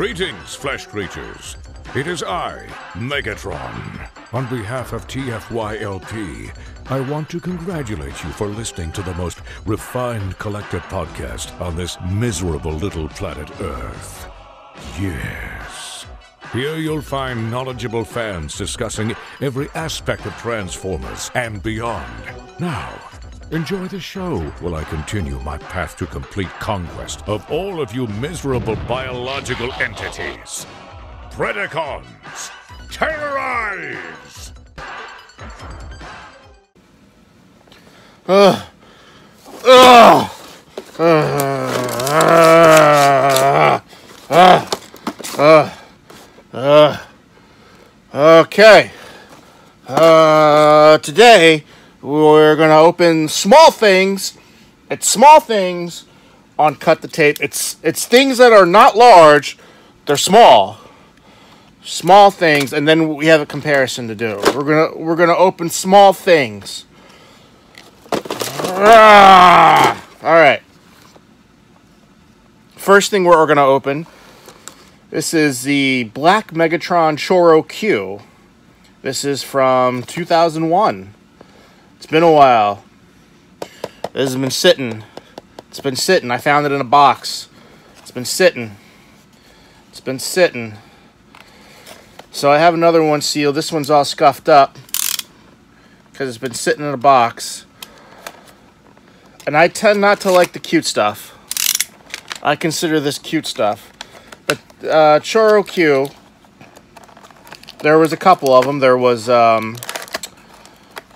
Greetings, flesh creatures. It is I, Megatron. On behalf of TFYLP, I want to congratulate you for listening to the most refined collective podcast on this miserable little planet Earth. Yes. Here you'll find knowledgeable fans discussing every aspect of Transformers and beyond. Now, enjoy the show while I continue my path to complete conquest of all of you miserable biological entities. Predacons, terrorize! Okay. Uh, today we're gonna open small things. It's small things on cut the tape. It's it's things that are not large. They're small. Small things, and then we have a comparison to do. We're gonna we're gonna open small things. Ah! All right. First thing we're gonna open. This is the Black Megatron Choro Q. This is from 2001. It's been a while. This has been sitting. It's been sitting. I found it in a box. It's been sitting. It's been sitting. So I have another one sealed. This one's all scuffed up because it's been sitting in a box. And I tend not to like the cute stuff. I consider this cute stuff. But uh, Choro Q, there was a couple of them. There was um,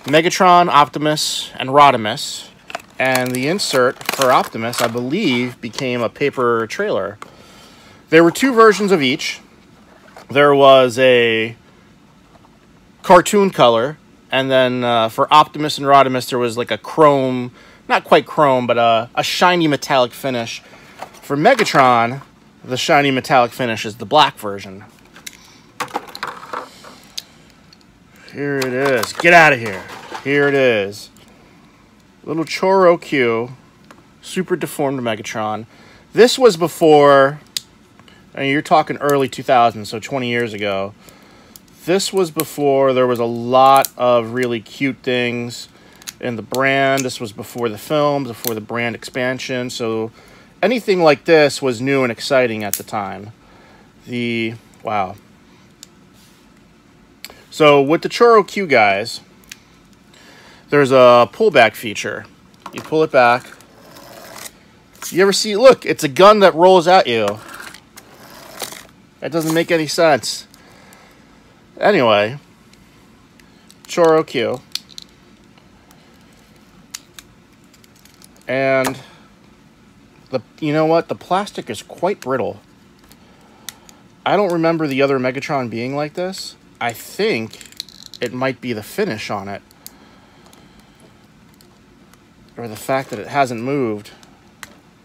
Megatron, Optimus, and Rodimus. And the insert for Optimus, I believe, became a paper trailer. There were two versions of each. There was a cartoon color, and then uh, for Optimus and Rodimus, there was like a chrome, not quite chrome, but a, a shiny metallic finish. For Megatron, the shiny metallic finish is the black version. Here it is. Get out of here. Here it is. Little Choro Q, super deformed Megatron. This was before, mean, you're talking early 2000s, so 20 years ago. This was before there was a lot of really cute things in the brand. This was before the films, before the brand expansion. So anything like this was new and exciting at the time. The, wow. So with the Choro Q guys, there's a pullback feature. You pull it back. You ever see, look, it's a gun that rolls at you. That doesn't make any sense. Anyway, Choro Q. And the you know what? The plastic is quite brittle. I don't remember the other Megatron being like this. I think it might be the finish on it. Or the fact that it hasn't moved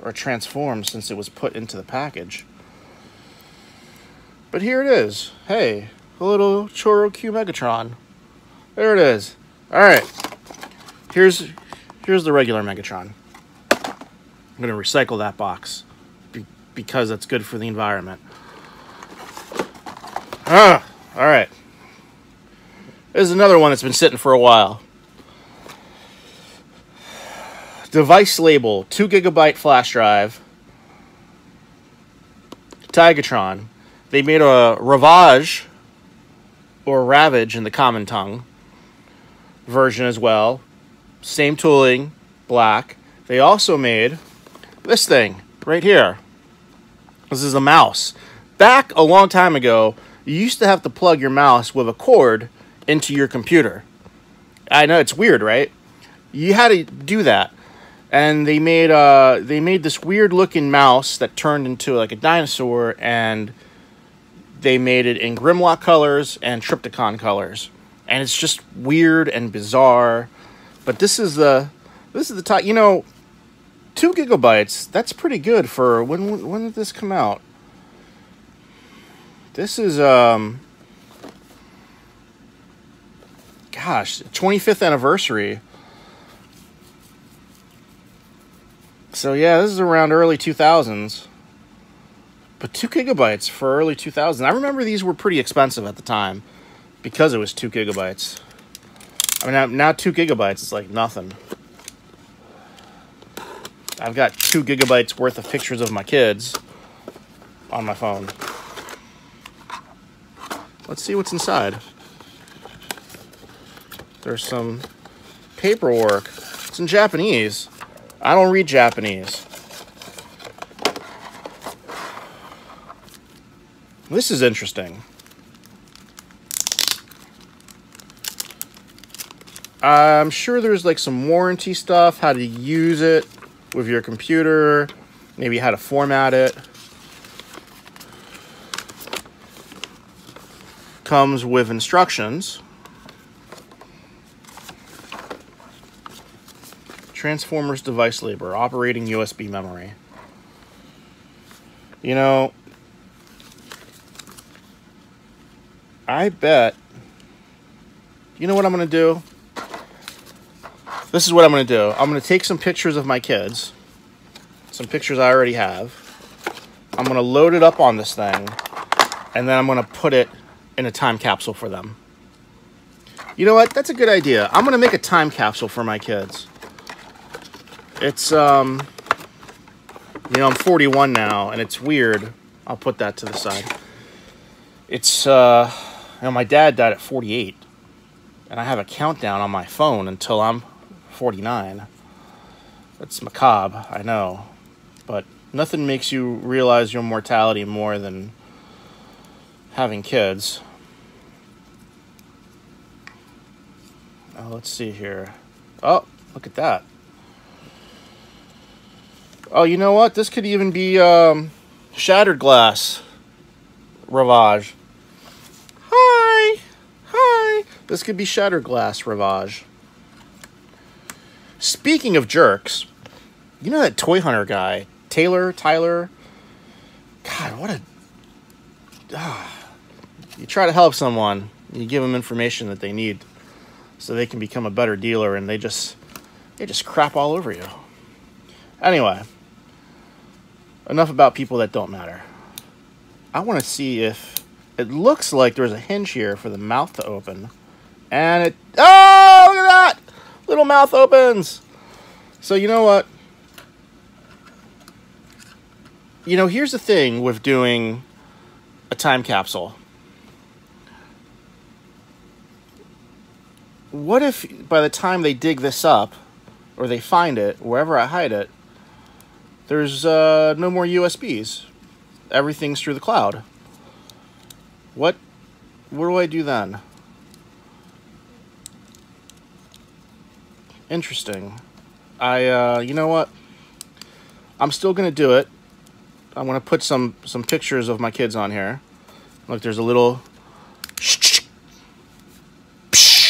or transformed since it was put into the package. But here it is. Hey, a little Choro Q Megatron. There it is. All right. Here's here's the regular Megatron. I'm going to recycle that box be because that's good for the environment. Ah, all right. This is another one that's been sitting for a while. Device label, 2 gigabyte flash drive. Tigatron. They made a Ravage or Ravage in the common tongue version as well. Same tooling, black. They also made this thing right here. This is a mouse. Back a long time ago, you used to have to plug your mouse with a cord into your computer. I know it's weird, right? You had to do that. And they made uh they made this weird looking mouse that turned into like a dinosaur and they made it in Grimlock colors and Trypticon colors. And it's just weird and bizarre. But this is the this is the type you know two gigabytes. That's pretty good for when when did this come out? This is um gosh, 25th anniversary. So yeah, this is around early 2000s. But two gigabytes for early 2000. I remember these were pretty expensive at the time because it was two gigabytes. I mean, now, now two gigabytes is like nothing. I've got two gigabytes worth of pictures of my kids on my phone. Let's see what's inside. There's some paperwork. It's in Japanese. I don't read Japanese. This is interesting. I'm sure there's like some warranty stuff, how to use it with your computer, maybe how to format it. Comes with instructions. Transformers Device Label, operating USB memory. You know, I bet. You know what I'm going to do? This is what I'm going to do. I'm going to take some pictures of my kids, some pictures I already have. I'm going to load it up on this thing, and then I'm going to put it in a time capsule for them. You know what? That's a good idea. I'm going to make a time capsule for my kids. It's, um, you know, I'm 41 now, and it's weird. I'll put that to the side. It's, uh, you know, my dad died at 48, and I have a countdown on my phone until I'm 49. That's macabre, I know, but nothing makes you realize your mortality more than having kids. Oh, let's see here. Oh, look at that. Oh, you know what? This could even be um, shattered glass Ravage. Hi. Hi. This could be Shatterglass Ravage. Speaking of jerks, you know that toy hunter guy, Taylor, Tyler? God, what a. Ah. You try to help someone, you give them information that they need so they can become a better dealer, and they just. They just crap all over you. Anyway, enough about people that don't matter. I want to see if it looks like there's a hinge here for the mouth to open. And it, oh, look at that! Little mouth opens. So you know what? You know, here's the thing with doing a time capsule. What if by the time they dig this up, or they find it, wherever I hide it, there's uh, no more USBs. Everything's through the cloud. What, what do I do then? Interesting. I, uh, you know what? I'm still gonna do it. I want to put some some pictures of my kids on here. Look, there's a little.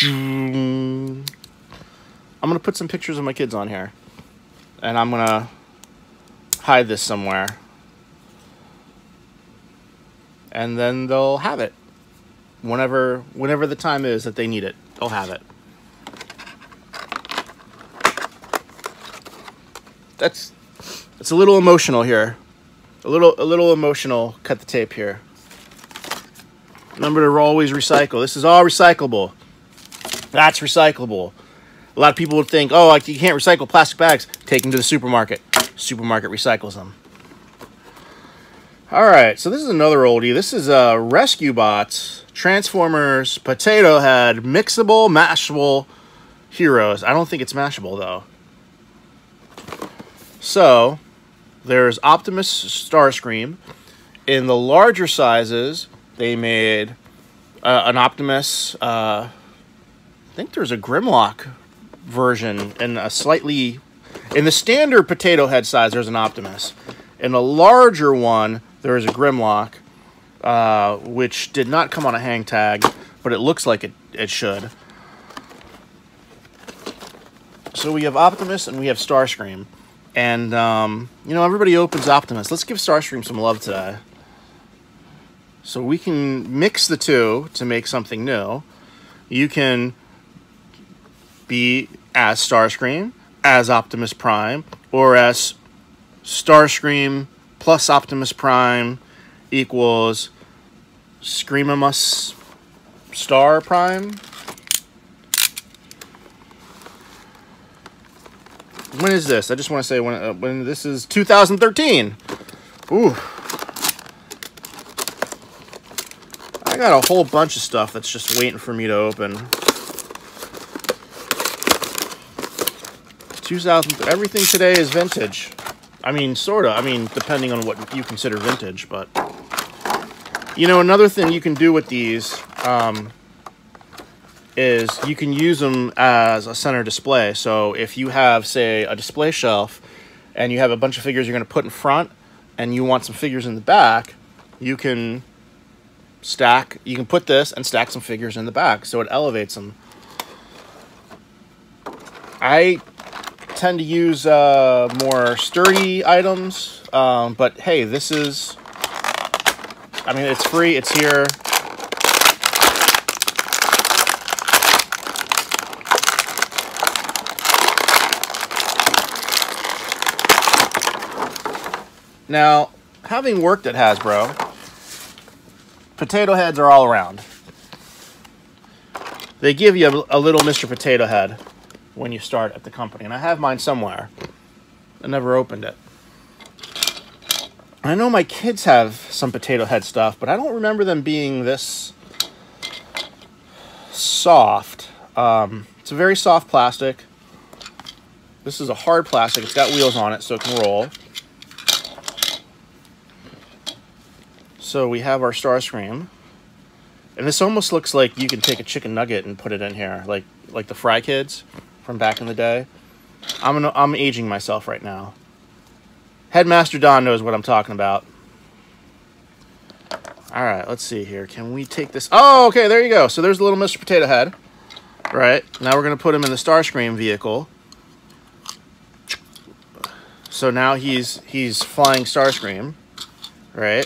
I'm gonna put some pictures of my kids on here, and I'm gonna hide this somewhere, and then they'll have it whenever whenever the time is that they need it. They'll have it. that's it's a little emotional here. A little a little emotional. Cut the tape here. Remember to always recycle. This is all recyclable. That's recyclable. A lot of people would think, oh, like you can't recycle plastic bags. Take them to the supermarket. Supermarket recycles them. All right, so this is another oldie. This is uh, Rescue Bots, Transformers, Potato Head, Mixable, Mashable Heroes. I don't think it's mashable, though. So there's Optimus Starscream. In the larger sizes, they made uh, an Optimus. Uh, I think there's a Grimlock version and a slightly. In the standard potato head size, there's an Optimus. In the larger one, there is a Grimlock, uh, which did not come on a hang tag, but it looks like it, it should. So we have Optimus and we have Starscream. And, um, you know, everybody opens Optimus. Let's give Starscream some love today. So we can mix the two to make something new. You can be as Starscream, as Optimus Prime, or as Starscream plus Optimus Prime equals Screamimus Star Prime. When is this? I just want to say when uh, when this is 2013. Ooh. I got a whole bunch of stuff that's just waiting for me to open. 2000 everything today is vintage. I mean, sort of. I mean, depending on what you consider vintage, but you know, another thing you can do with these um, is you can use them as a center display. So if you have, say, a display shelf and you have a bunch of figures you're going to put in front and you want some figures in the back, you can stack, you can put this and stack some figures in the back so it elevates them. I tend to use uh, more sturdy items, um, but hey, this is, I mean, it's free, it's here. Now, having worked at Hasbro, potato heads are all around. They give you a, a, little Mr. Potato Head when you start at the company, and I have mine somewhere. I never opened it. I know my kids have some potato head stuff, but I don't remember them being this soft. Um, it's a very soft plastic. This is a hard plastic. It's got wheels on it, so it can roll. So we have our Starscream. And this almost looks like you can take a chicken nugget and put it in here, like like the Fry Kids from back in the day. I'm an, I'm aging myself right now. Headmaster Don knows what I'm talking about. All right, let's see here. Can we take this? Oh, okay, there you go. So there's a little Mr. Potato Head. Right, now we're going to put him in the Starscream vehicle. So now he's he's flying Starscream, right?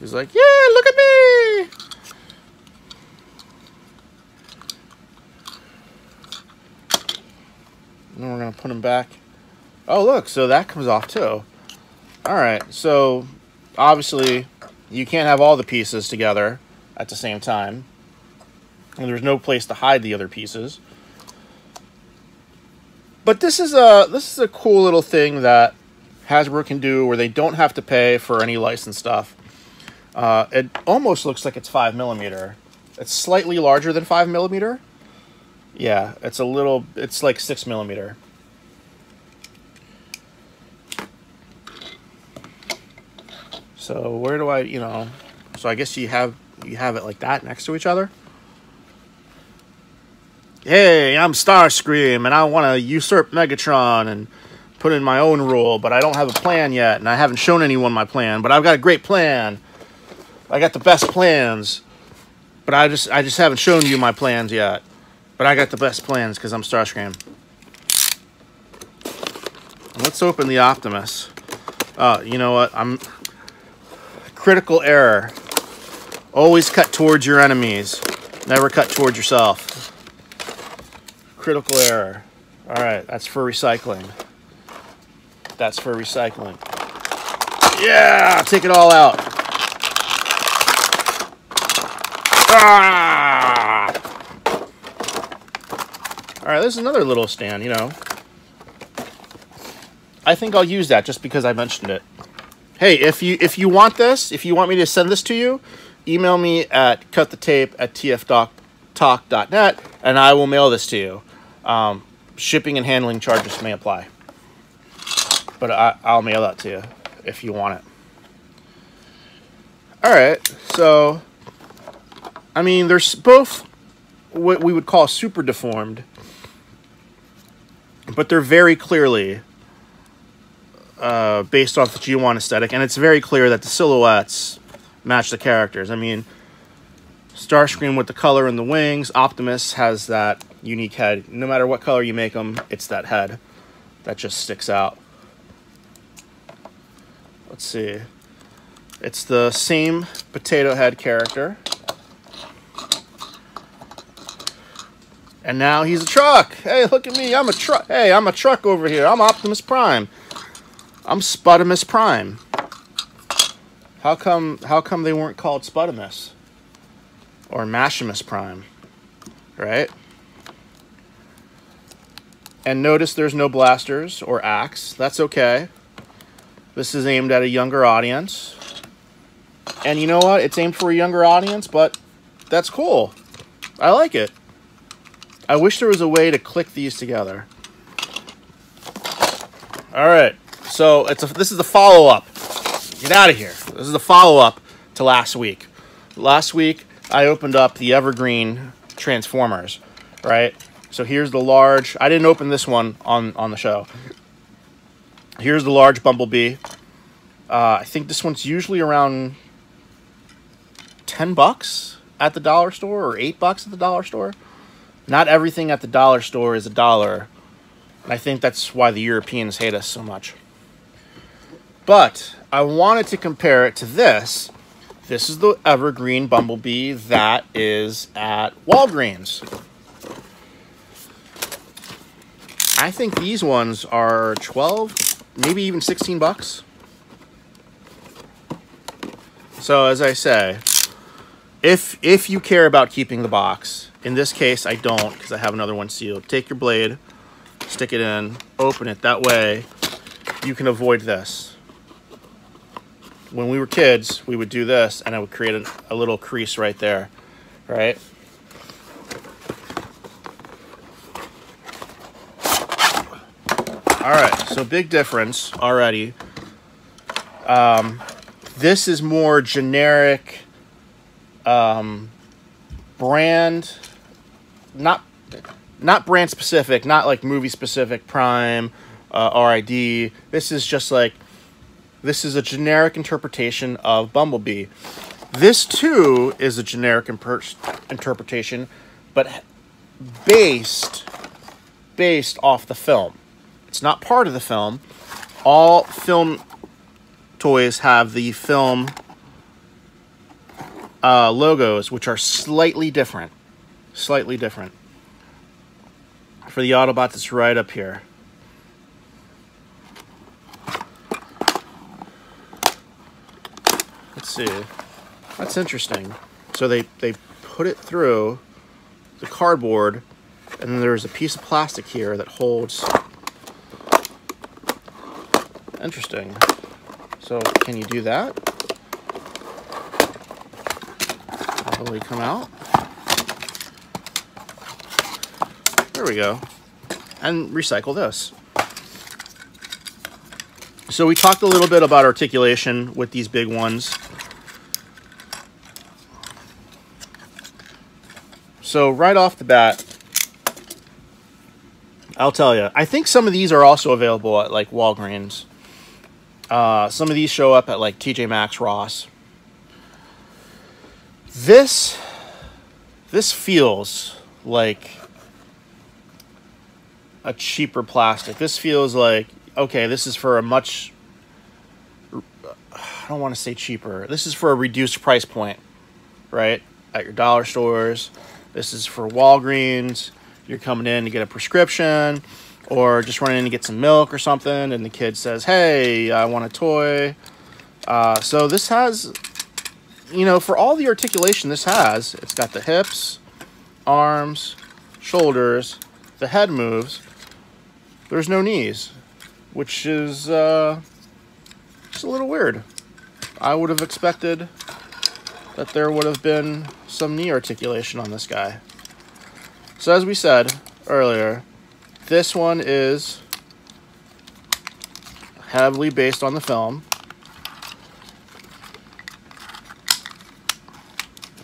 He's like, yeah, look at me. To put them back. Oh, look, so that comes off too. All right, so obviously you can't have all the pieces together at the same time. And there's no place to hide the other pieces. But this is a this is a cool little thing that Hasbro can do where they don't have to pay for any license stuff. Uh, it almost looks like it's 5 millimeter. It's slightly larger than 5 millimeter. Yeah, it's a little, it's like 6 millimeter. So where do I, you know, so I guess you have, you have it like that next to each other. Hey, I'm Starscream and I want to usurp Megatron and put in my own rule, but I don't have a plan yet and I haven't shown anyone my plan, but I've got a great plan. I got the best plans, but I just I just haven't shown you my plans yet. But I got the best plans because I'm Starscream. Let's open the Optimus. Uh, you know what? I'm critical error. Always cut towards your enemies. Never cut towards yourself. Critical error. All right, that's for recycling. That's for recycling. Yeah, take it all out. Ah! All right, there's another little stand, you know. I think I'll use that just because I mentioned it. Hey, if you if you want this, if you want me to send this to you, email me at cutthetape at tftalk.net and I will mail this to you. Um, shipping and handling charges may apply. But I, I'll mail that to you if you want it. All right, so I mean, they're both what we would call super deformed, but they're very clearly uh, based off the G1 aesthetic, and it's very clear that the silhouettes match the characters. I mean, Starscream with the color in the wings, Optimus has that unique head. No matter what color you make them, it's that head that just sticks out. Let's see. It's the same potato head character. And now he's a truck. Hey, look at me. I'm a truck. Hey, I'm a truck over here. I'm Optimus Prime. I'm Spudimus Prime. How come how come they weren't called Spudamus or Mashimus Prime? Right? And notice there's no blasters or axe. That's okay. This is aimed at a younger audience. And you know what? It's aimed for a younger audience, but that's cool. I like it. I wish there was a way to click these together. All right. So it's a, this is the follow up. Get out of here. This is the follow up to last week. Last week I opened up the Evergreen Transformers, right? So here's the large. I didn't open this one on on the show. Here's the large Bumblebee. Uh, I think this one's usually around ten bucks at the dollar store or eight bucks at the dollar store. Not everything at the dollar store is a dollar. I think that's why the Europeans hate us so much. But I wanted to compare it to this. This is the Evergreen Bumblebee that is at Walgreens. I think these ones are 12, maybe even 16 bucks. So as I say, if if you care about keeping the box, in this case I don't because I have another one sealed. Take your blade, stick it in, open it. That way you can avoid this. When we were kids, we would do this and it would create a, a little crease right there, right? All right, so big difference already. Um, this is more generic um, brand, not not brand specific, not like movie specific, Prime, uh, RID. This is just like this is a generic interpretation of Bumblebee. This too is a generic interpretation, but based based off the film. It's not part of the film. All film toys have the film uh, logos, which are slightly different. Slightly different. For the Autobot that's right up here. See. That's interesting. So they, they put it through the cardboard, and then there's a piece of plastic here that holds Interesting. So can you do that? Probably come out? There we go. And recycle this. So we talked a little bit about articulation with these big ones. So right off the bat, I'll tell you, I think some of these are also available at like Walgreens. Uh, some of these show up at like TJ Maxx, Ross. This, this feels like a cheaper plastic. This feels like okay. This is for a much. I don't want to say cheaper. This is for a reduced price point, right? At your dollar stores. This is for Walgreens. You're coming in to get a prescription or just running in to get some milk or something, and the kid says, "Hey, I want a toy." Uh, so this has, you know, for all the articulation this has, it's got the hips, arms, shoulders, the head moves. There's no knees, which is uh, just a little weird. I would have expected that there would have been some knee articulation on this guy. So as we said earlier, this one is heavily based on the film.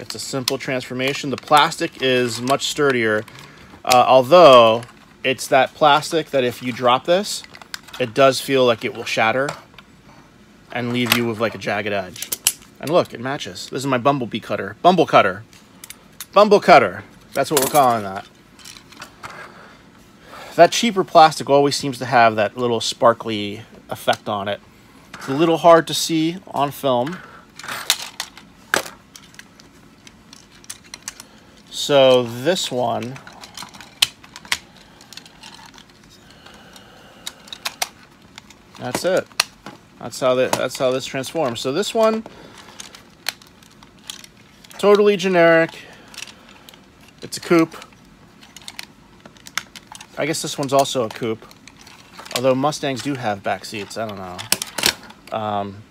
It's a simple transformation. The plastic is much sturdier, uh, although it's that plastic that if you drop this, it does feel like it will shatter and leave you with like a jagged edge. And look, it matches. This is my bumblebee cutter. Bumble cutter. Bumble cutter. That's what we're calling that. That cheaper plastic always seems to have that little sparkly effect on it. It's a little hard to see on film. So this one That's it. That's how that that's how this transforms. So this one Totally generic. It's a coupe. I guess this one's also a coupe. Although Mustangs do have back seats. I don't know. Um,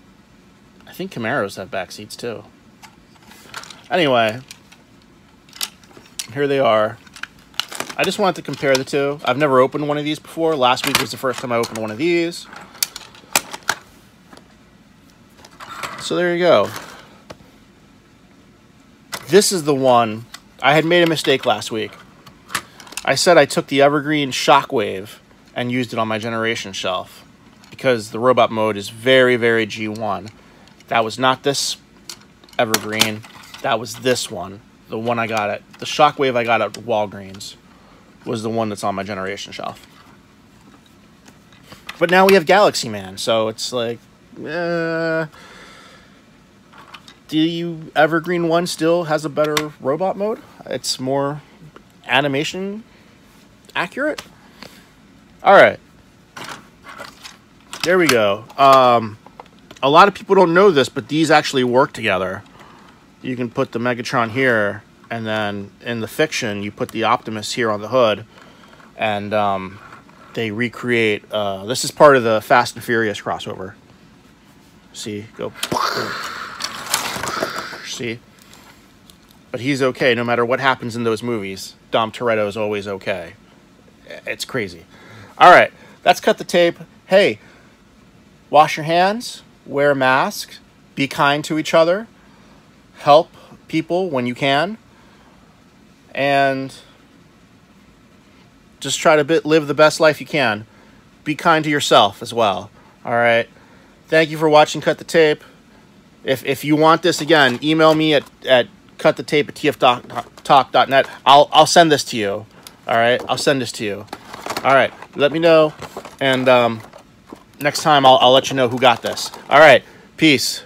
I think Camaros have back seats too. Anyway, here they are. I just wanted to compare the two. I've never opened one of these before. Last week was the first time I opened one of these. So there you go. This is the one. I had made a mistake last week. I said I took the Evergreen Shockwave and used it on my generation shelf because the robot mode is very, very G1. That was not this Evergreen. That was this one. The one I got at the Shockwave I got at Walgreens was the one that's on my generation shelf. But now we have Galaxy Man, so it's like, uh, the Evergreen one still has a better robot mode. It's more animation accurate. All right. There we go. Um, a lot of people don't know this, but these actually work together. You can put the Megatron here, and then in the fiction, you put the Optimus here on the hood, and um, they recreate. Uh, this is part of the Fast and Furious crossover. See, go. See? But he's okay no matter what happens in those movies. Dom Toretto is always okay. It's crazy. All right, that's cut the tape. Hey, wash your hands, wear a mask, be kind to each other, help people when you can, and just try to bit, live the best life you can. Be kind to yourself as well. All right. Thank you for watching Cut the Tape. If, if you want this again, email me at, at cutthetape at tftalk.net. I'll, I'll send this to you. All right. I'll send this to you. All right. Let me know. And um, next time I'll, I'll let you know who got this. All right. Peace.